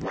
you